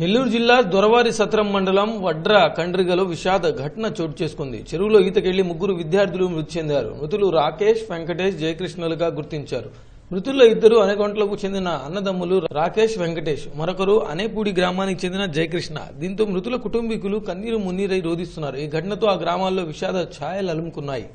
నెల్లూరు జిల్లా దొరవారి సత్రం మండలం వడ్ర కండ్రిగలో విషాద ఘటన చోటు చేసుకుంది. చెరువులో ఈతకెళ్ళి ముగ్గురు విద్యార్థులు మృతి చెందారు. మృతులు రాకేష్ వెంకటేష్ జయకృష్ణలుగా గుర్తించారు. మృతుల్లో ఇద్దరు అనేగొంట్లకు చెందిన అన్నదమ్ములు రాకేష్ వెంకటేష్. మరొకరు అనేపూడి గ్రామానికి చెందిన జయకృష్ణ. దీంతో మృతుల కుటుంబీకులు కన్నీరు మున్నీరై రోధిస్తున్నారు. ఈ ఘటనతో ఆ గ్రామాల్లో విషాద ఛాయలు అలుముకున్నాయి.